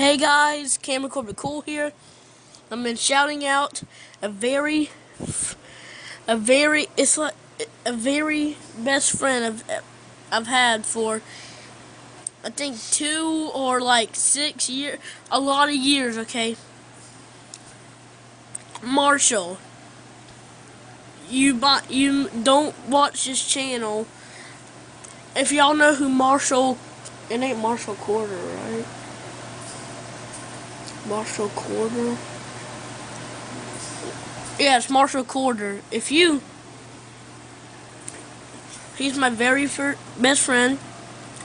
Hey guys, Cameron Corbett Cool here. I've been shouting out a very, a very, it's like a very best friend I've, I've had for, I think two or like six years, a lot of years, okay? Marshall. You buy, you don't watch this channel. If y'all know who Marshall, it ain't Marshall Quarter, right? Marshall Quarter. it's Marshall Quarter. If you, he's my very first best friend.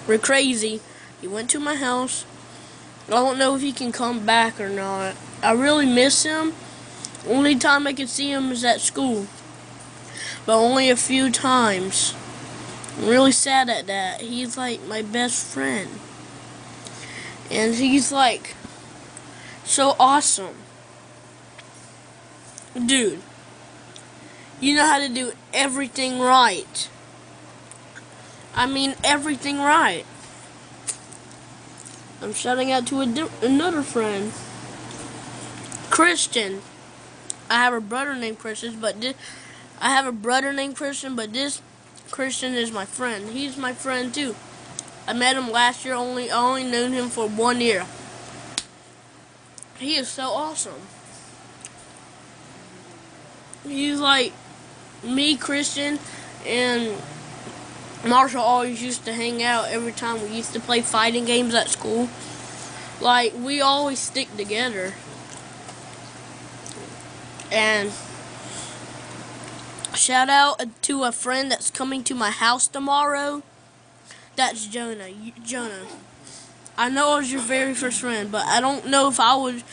We're crazy. He went to my house. I don't know if he can come back or not. I really miss him. Only time I can see him is at school. But only a few times. I'm really sad at that. He's like my best friend. And he's like so awesome. Dude, you know how to do everything right. I mean, everything right. I'm shouting out to another friend. Christian. I have a brother named Christian, but this, I have a brother named Christian, but this Christian is my friend. He's my friend too. I met him last year. Only I only known him for one year. He is so awesome. He's like me, Christian, and Marshall always used to hang out every time we used to play fighting games at school. Like, we always stick together. And shout out to a friend that's coming to my house tomorrow. That's Jonah. Jonah. I know I was your very first friend, but I don't know if I was.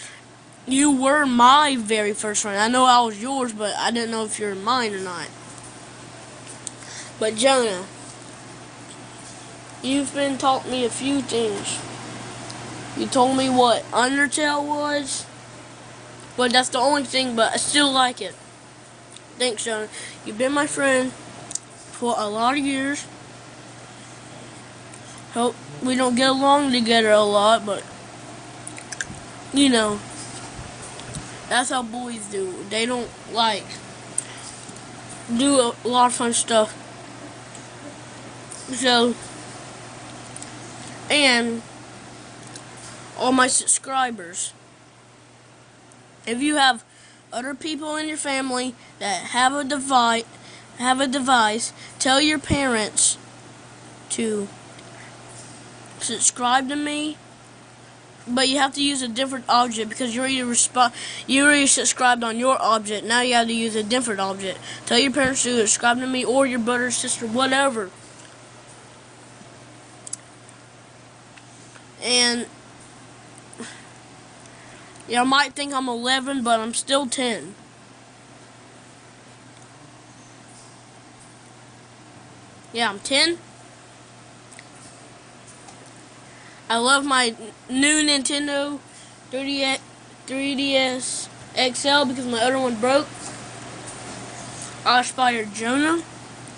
You were my very first friend. I know I was yours, but I didn't know if you're mine or not. But Jonah, you've been taught me a few things. You told me what Undertale was. Well, that's the only thing, but I still like it. Thanks, Jonah. You've been my friend for a lot of years. Hope we don't get along together a lot, but you know, that's how boys do. They don't like do a lot of fun stuff. So, and all my subscribers, if you have other people in your family that have a device, have a device, tell your parents to subscribe to me, but you have to use a different object because you already you already subscribed on your object. Now you have to use a different object. Tell your parents to subscribe to me or your brother, sister, whatever. And y'all might think I'm 11, but I'm still 10. Yeah, I'm 10. I love my new Nintendo 3DS, 3DS XL because my other one broke. I Jonah.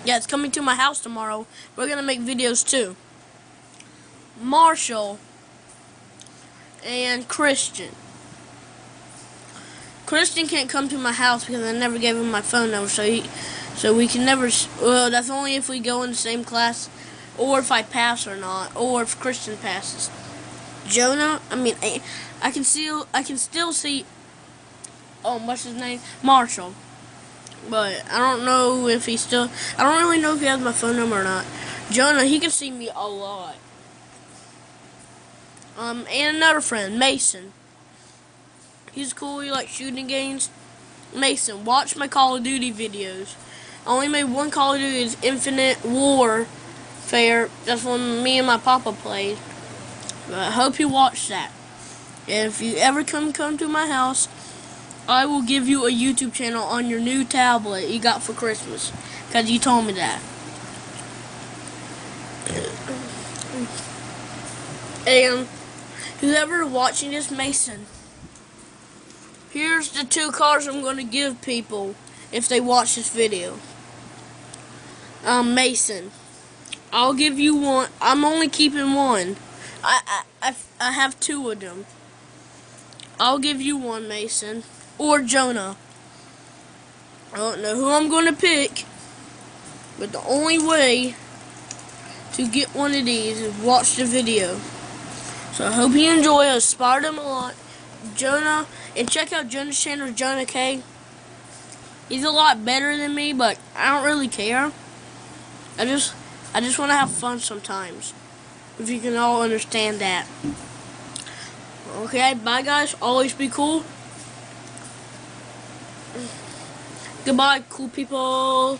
Yeah, it's coming to my house tomorrow. We're going to make videos too. Marshall and Christian. Christian can't come to my house because I never gave him my phone number, so he, so we can never. Well, that's only if we go in the same class or if I pass or not, or if Christian passes. Jonah, I mean, I, I can still, I can still see. Oh, what's his name? Marshall. But I don't know if he still. I don't really know if he has my phone number or not. Jonah, he can see me a lot. Um, and another friend, Mason. He's cool. He likes shooting games. Mason, watch my Call of Duty videos. I only made one Call of Duty. Infinite War fair. That's when me and my papa played. But I hope you watch that. And if you ever come come to my house, I will give you a YouTube channel on your new tablet you got for Christmas. Because you told me that. And whoever watching this, Mason, here's the two cars I'm going to give people if they watch this video. Um, Mason. I'll give you one. I'm only keeping one. I, I, I, I have two of them. I'll give you one, Mason. Or Jonah. I don't know who I'm going to pick. But the only way to get one of these is watch the video. So I hope you enjoy. I inspired him a lot. Jonah, and check out Jonah's channel, Jonah K. He's a lot better than me, but I don't really care. I just, I just want to have fun sometimes. If you can all understand that. Okay, bye guys. Always be cool. Goodbye, cool people.